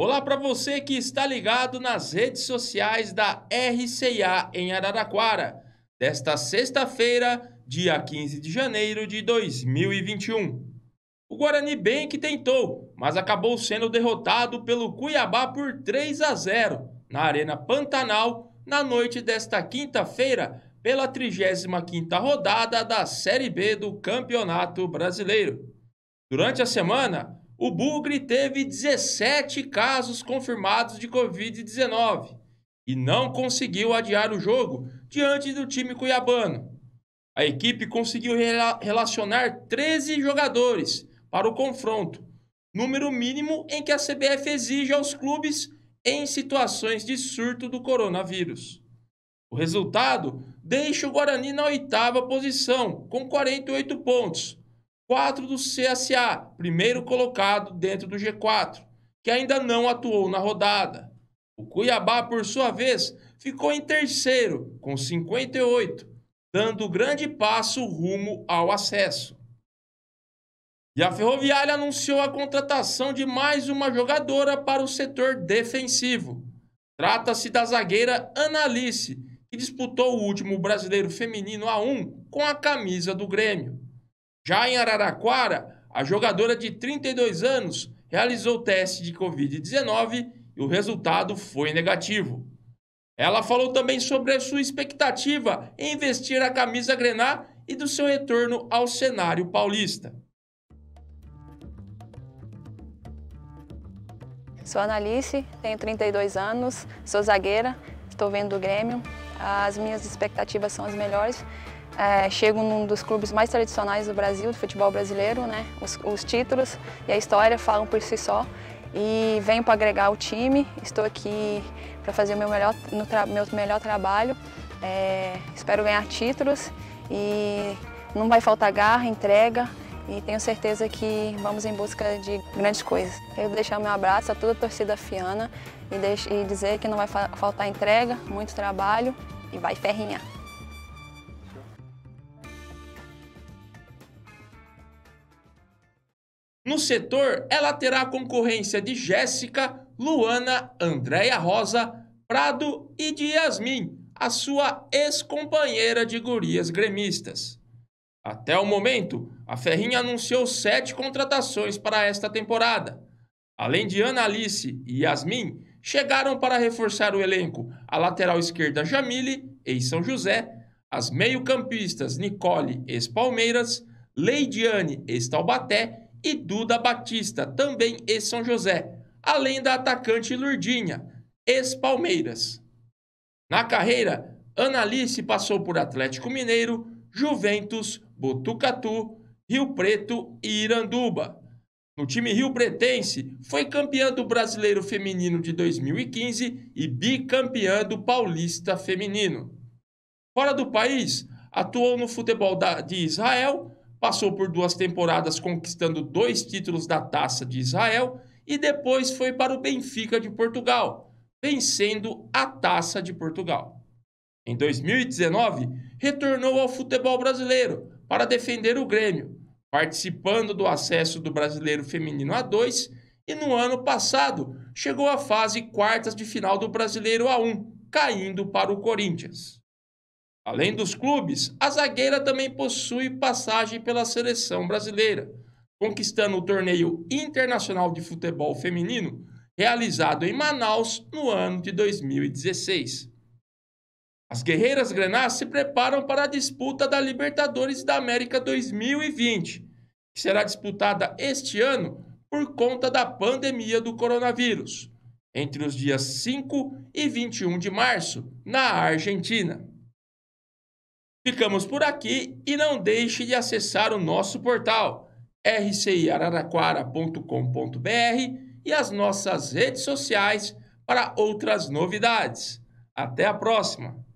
Olá para você que está ligado nas redes sociais da RCA em Araraquara, desta sexta-feira, dia 15 de janeiro de 2021. O Guarani bem que tentou, mas acabou sendo derrotado pelo Cuiabá por 3 a 0 na Arena Pantanal na noite desta quinta-feira pela 35ª rodada da Série B do Campeonato Brasileiro. Durante a semana, o Bugre teve 17 casos confirmados de Covid-19 e não conseguiu adiar o jogo diante do time cuiabano. A equipe conseguiu rela relacionar 13 jogadores para o confronto, número mínimo em que a CBF exige aos clubes em situações de surto do coronavírus. O resultado deixa o Guarani na oitava posição, com 48 pontos, 4 do CSA, primeiro colocado dentro do G4, que ainda não atuou na rodada. O Cuiabá, por sua vez, ficou em terceiro, com 58, dando grande passo rumo ao acesso. E a Ferroviária anunciou a contratação de mais uma jogadora para o setor defensivo. Trata-se da zagueira Analice, que disputou o último brasileiro feminino A1 com a camisa do Grêmio. Já em Araraquara, a jogadora de 32 anos realizou o teste de Covid-19 e o resultado foi negativo. Ela falou também sobre a sua expectativa em vestir a camisa grená e do seu retorno ao cenário paulista. Sou Analice, tenho 32 anos, sou zagueira, estou vendo o Grêmio. As minhas expectativas são as melhores. É, chego num dos clubes mais tradicionais do Brasil, do futebol brasileiro, né? Os, os títulos e a história falam por si só. E venho para agregar o time, estou aqui para fazer o meu melhor, meu melhor trabalho. É, espero ganhar títulos e não vai faltar garra, entrega e tenho certeza que vamos em busca de grandes coisas. Quero deixar meu abraço a toda a torcida fiana e, e dizer que não vai faltar entrega, muito trabalho e vai ferrinhar. No setor, ela terá a concorrência de Jéssica, Luana, Andréia Rosa, Prado e de Yasmin, a sua ex-companheira de gurias gremistas. Até o momento, a Ferrinha anunciou sete contratações para esta temporada. Além de Ana Alice e Yasmin, chegaram para reforçar o elenco. A lateral esquerda Jamile, ex-São José, as meio-campistas Nicole, ex-Palmeiras, Leidiane, ex-Taubaté. E Duda Batista, também ex-São José, além da atacante Lurdinha, ex-Palmeiras. Na carreira, Analice passou por Atlético Mineiro, Juventus, Botucatu, Rio Preto e Iranduba. No time Rio Pretense, foi campeã do Brasileiro Feminino de 2015 e bicampeã do Paulista Feminino. Fora do país, atuou no futebol de Israel, passou por duas temporadas conquistando dois títulos da Taça de Israel e depois foi para o Benfica de Portugal, vencendo a Taça de Portugal. Em 2019, retornou ao futebol brasileiro para defender o Grêmio, participando do acesso do Brasileiro Feminino A2 e no ano passado chegou à fase quartas de final do Brasileiro A1, caindo para o Corinthians. Além dos clubes, a zagueira também possui passagem pela seleção brasileira, conquistando o torneio internacional de futebol feminino realizado em Manaus no ano de 2016. As guerreiras grenás se preparam para a disputa da Libertadores da América 2020, que será disputada este ano por conta da pandemia do coronavírus, entre os dias 5 e 21 de março, na Argentina. Ficamos por aqui e não deixe de acessar o nosso portal rciararaquara.com.br e as nossas redes sociais para outras novidades. Até a próxima!